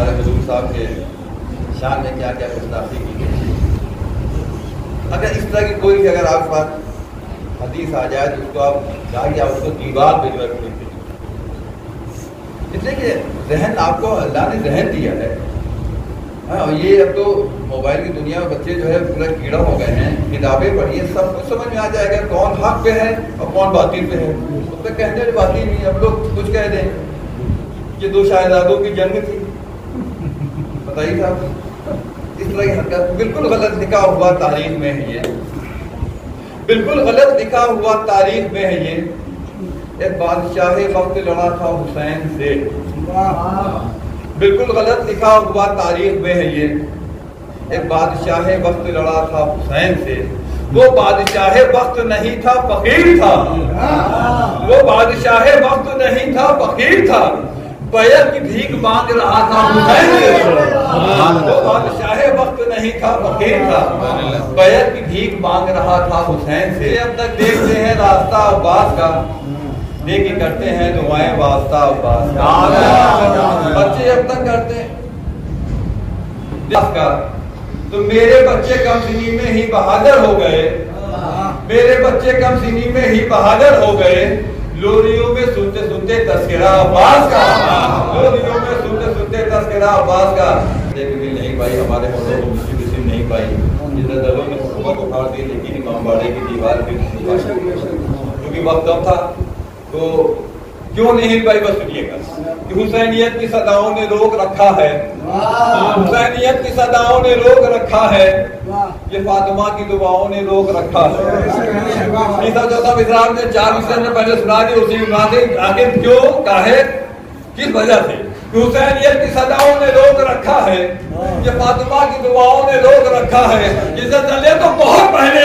हमारे हजूर साहब के शान में क्या क्या गुस्ताखी की गई। अगर इस तरह की कोई भी अगर आपके पास हदीस आ जाए तो उसको आप जाके आप उसको दीवार पे जो है इसलिए कि जहन आपको अल्लाह ने जहन दिया है। हाँ और ये अब तो मोबाइल की दुनिया में बच्चे जो है पूरा कीड़ा हो गए हैं, किताबें पढ़िए, सब कुछ समझ में आ जाएगा कौन हक पे है और कौन बातिल पे है। उस पर कहने वाली बात ही नहीं हम लोग कुछ कह दें कि दो शाहजादों की जंग थी। बताइए साहब। इस तरह की हरकत, बिल्कुल गलत लिखा हुआ तारीख में है ये। बिल्कुल गलत लिखा हुआ तारीख में है ये। एक बादशाह वक्त लड़ा था हुसैन से। बिल्कुल गलत लिखा हुआ तारीख में है ये। एक बादशाह वक्त लड़ा था हुसैन से। वो बादशाह वक्त नहीं था, फकीर था। वो बादशाह वक्त नहीं था, फकीर था। बैल की भीख मांग रहा था हुसैन बादशाह वक्त नहीं था फकीर था। बैल की भीख मांग रहा था हुसैन से। अब तक देखते हैं रास्ता अब्बास का। देखी करते हैं दुआएँ वास्ता अब्बास बच्चे अब तक करते हैं। तो मेरे बच्चे कम सिनी में ही बहादुर हो गए। मेरे बच्चे कम सिनी में ही बहादुर हो गए। लोरियों में सुनते सुनते तस्करा अब्बास का। लोरियों में सुनते सुनते तस्करा अब्बास का। लेकिन नहीं पाई, हमारे होने को मुस्लिम मुस्लिम नहीं पाई। जिधर दलों ने हुकूमत उखाड़ दी, लेकिन इमाम बाड़े की दीवार भी क्योंकि वक्त कम था तो क्यों नहीं पाई बस सुनिएगा कि हुसैनियत की सदाओं ने रोक रखा है। हुसैनियत की सदाओं ने रोक रखा है। ये फातिमा की दुआओं ने रोक रखा है। ने चार विषय ने पहले सुना दी उसी सुना दी आखिर क्यों काहे किस वजह से? हुसैनियत की सदाओं ने रोक रखा है ये फातिमा की दुआओं ने रोक रखा है तले तो बहुत पहले